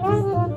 Wow.